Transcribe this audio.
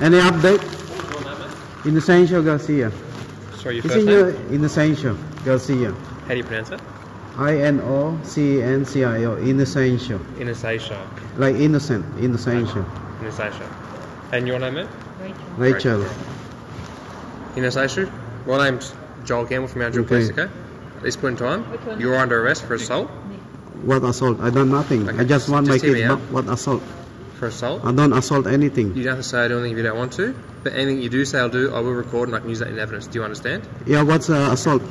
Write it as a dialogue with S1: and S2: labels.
S1: Any update?
S2: Your name, mate?
S1: Garcia.
S2: Sorry, your
S1: Is
S2: first
S1: it
S2: name?
S1: your Innocencio Garcia?
S2: How do you pronounce it?
S1: I N O C N C I O. Innocencio.
S2: Inasatia.
S1: Like innocent. Innocencio.
S2: Inasatia. And your name, mate?
S1: Rachel.
S2: Inasatia? My name's Joel Campbell from Mount Druitt
S1: Okay.
S2: Police, okay? At this point in time, you're under arrest for assault.
S1: What assault? I done nothing.
S2: Okay,
S1: I just want
S2: just
S1: my
S2: hear me
S1: kids. What, what assault?
S2: For assault.
S1: I don't assault anything.
S2: You don't have to say anything if you don't want to, but anything you do say I'll do, I will record and I can use that in evidence. Do you understand?
S1: Yeah, what's uh, assault?